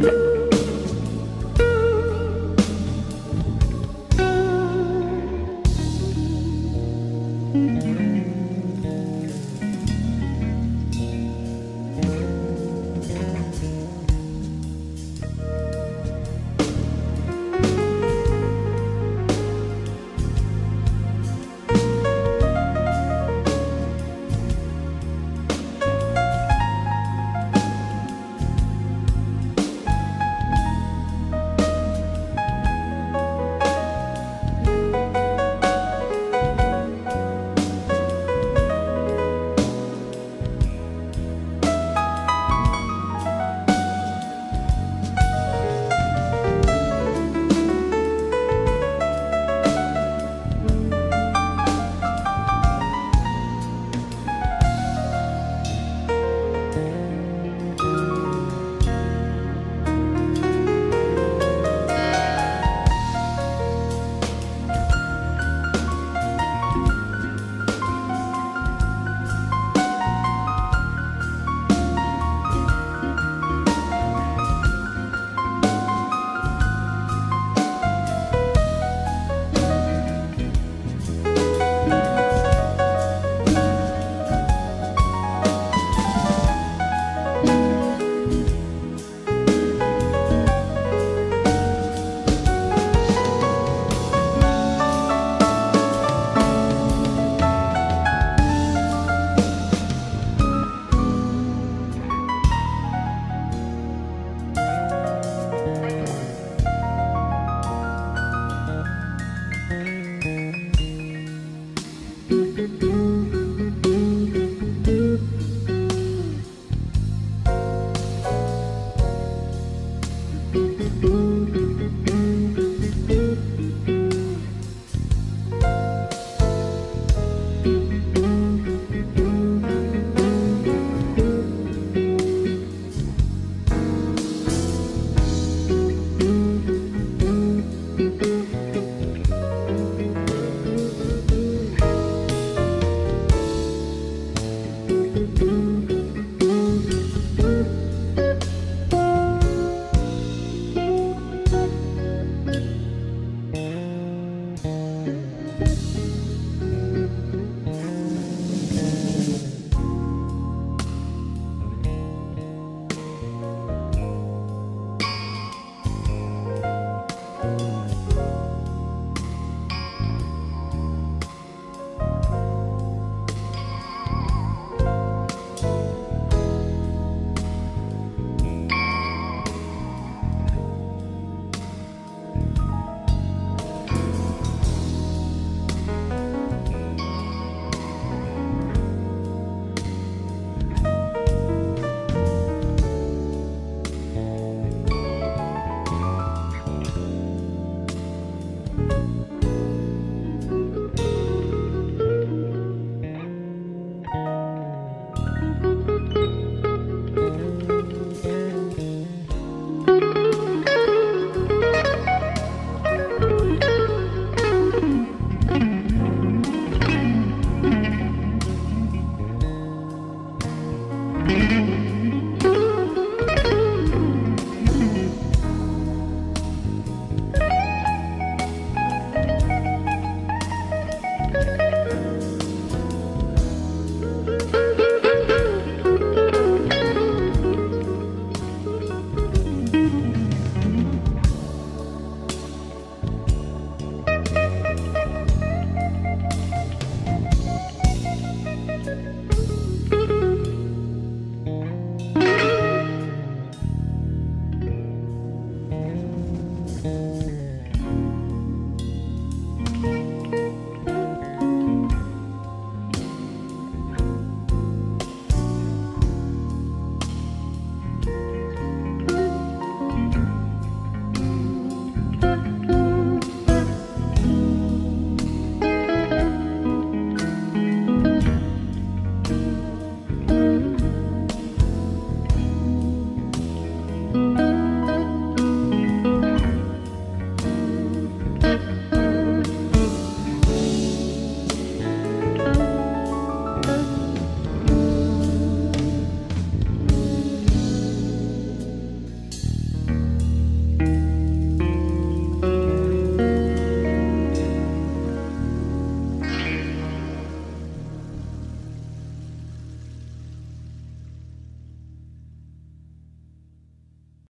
Woo!